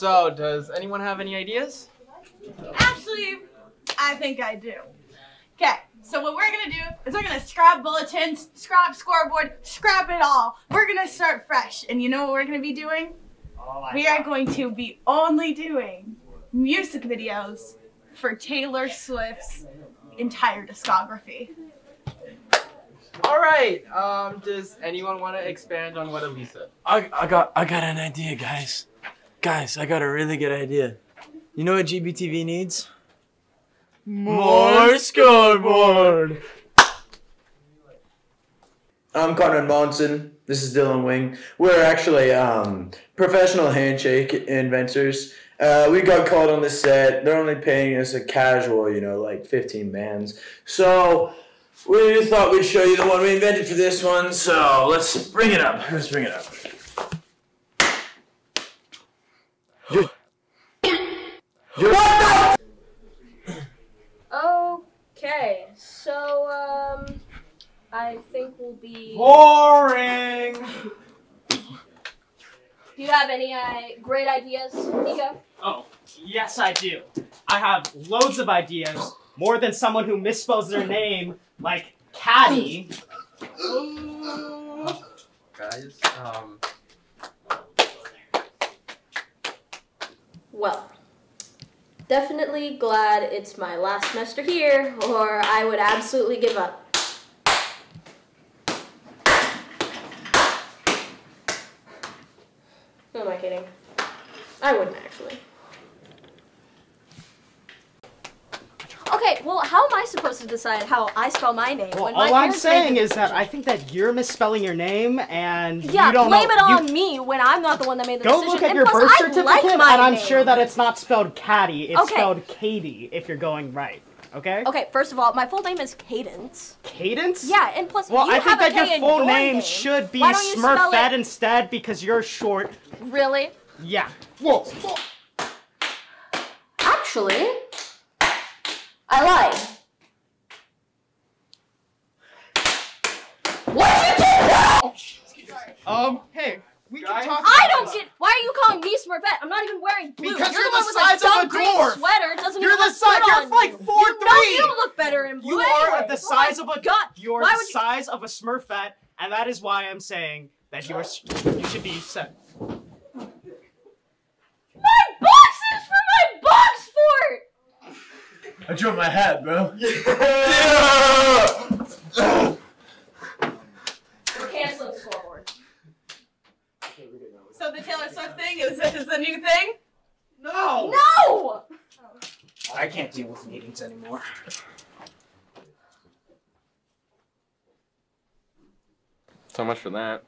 So, does anyone have any ideas? Actually, I think I do. Okay, so what we're gonna do is we're gonna scrap bulletins, scrap scoreboard, scrap it all. We're gonna start fresh. And you know what we're gonna be doing? We are going to be only doing music videos for Taylor Swift's entire discography. All right. Um, does anyone want to expand on what Elise said? I, I got I got an idea, guys. Guys, I got a really good idea. You know what GBTV needs? More scoreboard. I'm Conrad Monson. This is Dylan Wing. We're actually um, professional handshake inventors. Uh, we got called on the set. They're only paying us a casual, you know, like 15 bands. So we thought we'd show you the one we invented for this one. So let's bring it up. Let's bring it up. Okay, so um, I think we'll be. Boring. Do you have any uh, great ideas, Nico? Oh, yes, I do. I have loads of ideas, more than someone who misspells their name, like Caddy. Guys, um, Well, definitely glad it's my last semester here, or I would absolutely give up. Who am I kidding? I wouldn't actually. Okay, well, how am I supposed to decide how I spell my name? Well, when my all I'm saying is that I think that you're misspelling your name, and Yeah, you don't blame know. it you- on me when I'm not the one that made the Go decision. look at and your plus, birth I certificate, like and my I'm name. sure that it's not spelled Caddy. It's Okay. spelled Katie. If you're going right, okay? Okay, first of all, my full name is Cadence. Cadence. Yeah, and plus, Well, you I have think a that K your full your name, name. should be Why don't you spell Smurfette instead because you're short. Really? Yeah. Whoa. Actually, I lied. What you do? Um, hey, we can talk. I don't get. Why are you calling me Smurfette? I'm not even wearing blue. Because you're, you're the one the with size of a dumb dwarf. sweater. It doesn't You're even the size- good you're on like you. 4'3". You know you look better in blue. You are anyway. the Oh size my of a God. You're the would you- size of a Smurfette, and that is why I'm saying that you are. You should be set. My boxes for my box fort. I dropped my hat, bro. We're canceling scoreboard. So the Taylor Swift thing is, is the new thing? No. No. I can't deal with meetings anymore. so much for that.